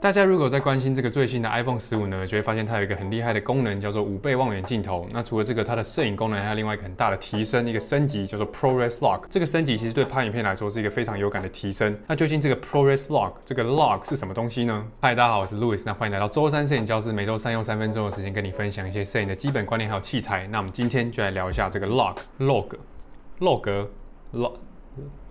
大家如果在关心这个最新的 iPhone 十五呢，就会发现它有一个很厉害的功能，叫做五倍望远镜头。那除了这个，它的摄影功能还有另外一个很大的提升，一个升级叫做 ProRes Log。这个升级其实对拍影片来说是一个非常有感的提升。那究竟这个 ProRes Log 这个 Log 是什么东西呢？嗨，大家好，我是 Louis，那欢迎来到周三摄影教室，每周三用三分钟的时间跟你分享一些摄影的基本观念还有器材。那我们今天就来聊一下这个 Log Log Log Log。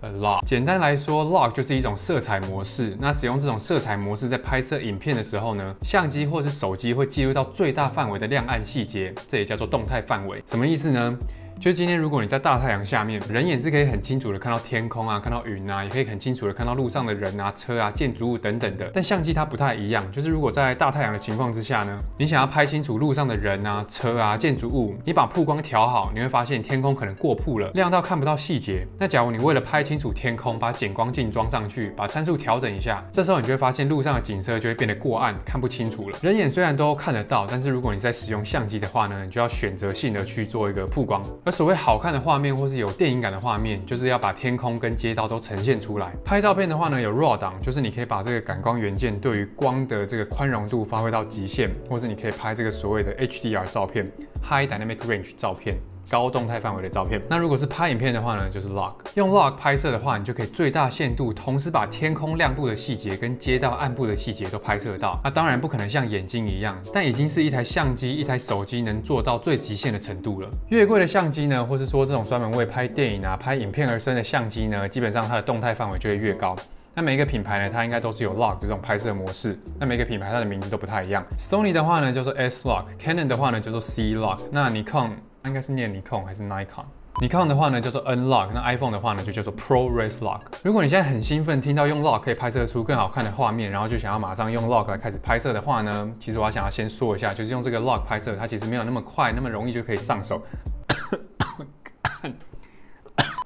A lock，简单来说，lock 就是一种色彩模式。那使用这种色彩模式在拍摄影片的时候呢，相机或是手机会记录到最大范围的亮暗细节，这也叫做动态范围。什么意思呢？就今天，如果你在大太阳下面，人眼是可以很清楚的看到天空啊，看到云啊，也可以很清楚的看到路上的人啊、车啊、建筑物等等的。但相机它不太一样，就是如果在大太阳的情况之下呢，你想要拍清楚路上的人啊、车啊、建筑物，你把曝光调好，你会发现天空可能过曝了，亮到看不到细节。那假如你为了拍清楚天空，把减光镜装上去，把参数调整一下，这时候你就会发现路上的景色就会变得过暗，看不清楚了。人眼虽然都看得到，但是如果你在使用相机的话呢，你就要选择性的去做一个曝光。所谓好看的。画面或是有电影感的画面，就是要把天空跟街道都呈现出来。拍照片的话呢，有 RAW 档，就是你可以把这个感光元件对于光的这个宽容度发挥到极限，或是你可以拍这个所谓的 HDR 照片，High Dynamic Range 照片。高动态范围的照片。那如果是拍影片的话呢，就是 log。用 log 拍摄的话，你就可以最大限度同时把天空亮部的细节跟街道暗部的细节都拍摄到。那当然不可能像眼睛一样，但已经是一台相机、一台手机能做到最极限的程度了。越贵的相机呢，或是说这种专门为拍电影啊、拍影片而生的相机呢，基本上它的动态范围就会越高。那每一个品牌呢，它应该都是有 log 这种拍摄模式。那每个品牌它的名字都不太一样。Sony 的话呢叫做 S log，Canon 的话呢叫做 C log。那 Nikon 应该是念 Nikon 还是 Nikon？Nikon 的话呢叫做 unlock，那 iPhone 的话呢就叫做 ProRes Lock。如果你现在很兴奋，听到用 Lock 可以拍摄出更好看的画面，然后就想要马上用 Lock 来开始拍摄的话呢，其实我想要先说一下，就是用这个 Lock 拍摄，它其实没有那么快，那么容易就可以上手。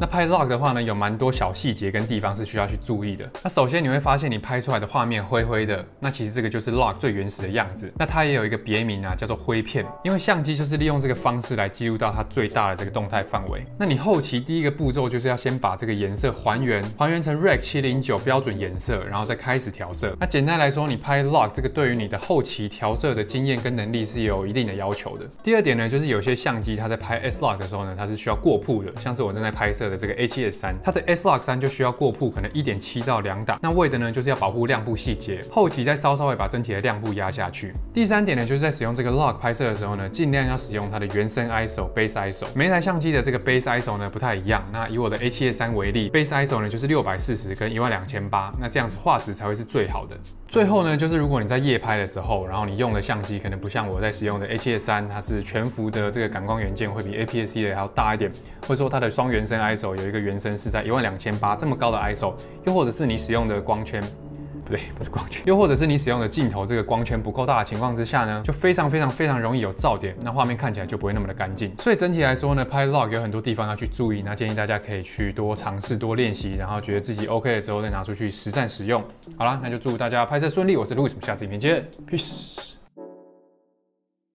那拍 log 的话呢，有蛮多小细节跟地方是需要去注意的。那首先你会发现你拍出来的画面灰灰的，那其实这个就是 log 最原始的样子。那它也有一个别名啊，叫做灰片，因为相机就是利用这个方式来记录到它最大的这个动态范围。那你后期第一个步骤就是要先把这个颜色还原，还原成 Rec 七零九标准颜色，然后再开始调色。那简单来说，你拍 log 这个对于你的后期调色的经验跟能力是有一定的要求的。第二点呢，就是有些相机它在拍 S log 的时候呢，它是需要过曝的，像是我正在拍摄的这个 A7S。它的 S log 三就需要过曝，可能一点七到两档。那为的呢，就是要保护亮部细节，后期再稍稍微把整体的亮部压下去。第三点呢，就是在使用这个 log 拍摄的时候呢，尽量要使用它的原生 ISO base ISO。每台相机的这个 base ISO 呢不太一样。那以我的 A7S 三为例，base ISO 呢就是六百四十跟一万两千八，那这样子画质才会是最好的。最后呢，就是如果你在夜拍的时候，然后你用的相机可能不像我在使用的 A7S 三，它是全幅的这个感光元件会比 APS-C 的还要大一点，或者说它的双原生 ISO 有一个原生是在一万两千八这么高的 ISO，又或者是你使用的光圈，不对，不是光圈，又或者是你使用的镜头这个光圈不够大的情况之下呢，就非常非常非常容易有噪点，那画面看起来就不会那么的干净。所以整体来说呢，拍 log 有很多地方要去注意，那建议大家可以去多尝试、多练习，然后觉得自己 OK 了之后再拿出去实战使用。好了，那就祝大家拍摄顺利，我是 Louis，下次影片见，peace。